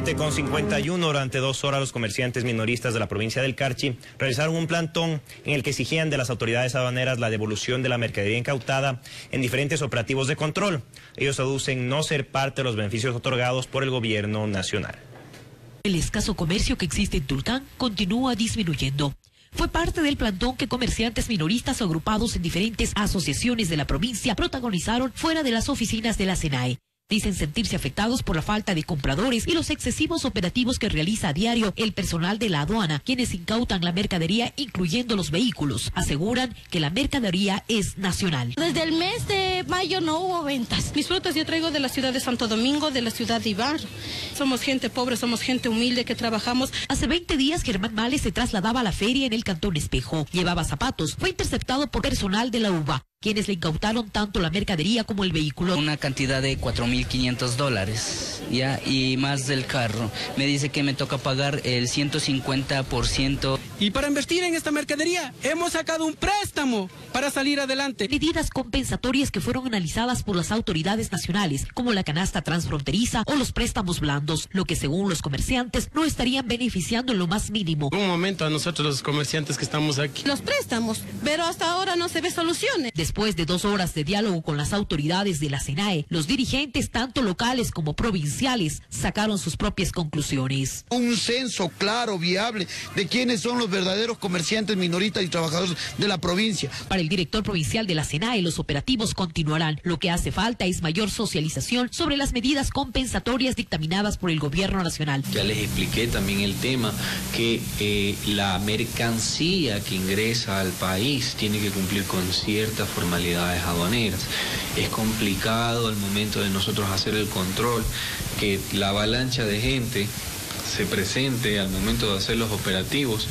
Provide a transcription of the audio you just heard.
con 51 durante dos horas los comerciantes minoristas de la provincia del Carchi realizaron un plantón en el que exigían de las autoridades aduaneras la devolución de la mercadería incautada en diferentes operativos de control. Ellos aducen no ser parte de los beneficios otorgados por el gobierno nacional. El escaso comercio que existe en Tulcán continúa disminuyendo. Fue parte del plantón que comerciantes minoristas agrupados en diferentes asociaciones de la provincia protagonizaron fuera de las oficinas de la SENAE. Dicen sentirse afectados por la falta de compradores y los excesivos operativos que realiza a diario el personal de la aduana, quienes incautan la mercadería, incluyendo los vehículos. Aseguran que la mercadería es nacional. Desde el mes de mayo no hubo ventas. Mis frutas yo traigo de la ciudad de Santo Domingo, de la ciudad de Ibar. Somos gente pobre, somos gente humilde que trabajamos. Hace 20 días Germán Males se trasladaba a la feria en el Cantón Espejo. Llevaba zapatos. Fue interceptado por personal de la UBA quienes le incautaron tanto la mercadería como el vehículo. Una cantidad de 4.500 dólares, ¿ya? Y más del carro. Me dice que me toca pagar el 150%. Y para invertir en esta mercadería hemos sacado un préstamo para salir adelante. Medidas compensatorias que fueron analizadas por las autoridades nacionales, como la canasta transfronteriza o los préstamos blandos, lo que según los comerciantes no estarían beneficiando en lo más mínimo. Un momento a nosotros los comerciantes que estamos aquí. Los préstamos, pero hasta ahora no se ve soluciones. Después de dos horas de diálogo con las autoridades de la SENAE, los dirigentes, tanto locales como provinciales, sacaron sus propias conclusiones. Un censo claro, viable, de quiénes son los verdaderos comerciantes minoristas y trabajadores de la provincia. Para el director provincial de la SENAE, los operativos continuarán. Lo que hace falta es mayor socialización sobre las medidas compensatorias dictaminadas por el gobierno nacional. Ya les expliqué también el tema que eh, la mercancía que ingresa al país tiene que cumplir con cierta formalidades aduaneras. Es complicado al momento de nosotros hacer el control que la avalancha de gente se presente al momento de hacer los operativos.